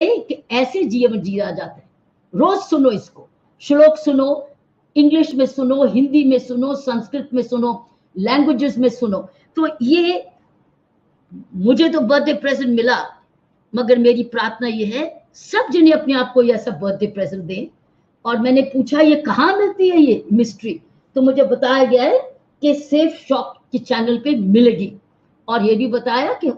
कि ऐसे जीवन जिया जाता है। रोज सुनो इसको। श्लोक सुनो, इंग्लिश में सुनो, हिंदी में सुनो, संस्कृत में सुनो लैंग्वेजेस में सुनो। तो ये मुझे तो बर्थडे प्रेजेंट मिला, मगर मेरी प्रार्थना ये है, सब जने अपने आप को ऐसा बर्थडे प्रेजेंट दें। और मैंने पूछा, ये कहाँ मिलती है ये मिस्ट्री तो मुझे बताया गया है कि सेफ़ शॉप के चैनल पे मिलेगी। और ये भी बताया कि